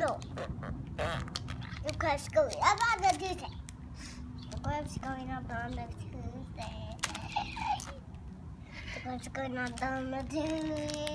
No. Look what's going up on the Tuesday. Look what's going up on the Tuesday. Look what's going up on the Tuesday.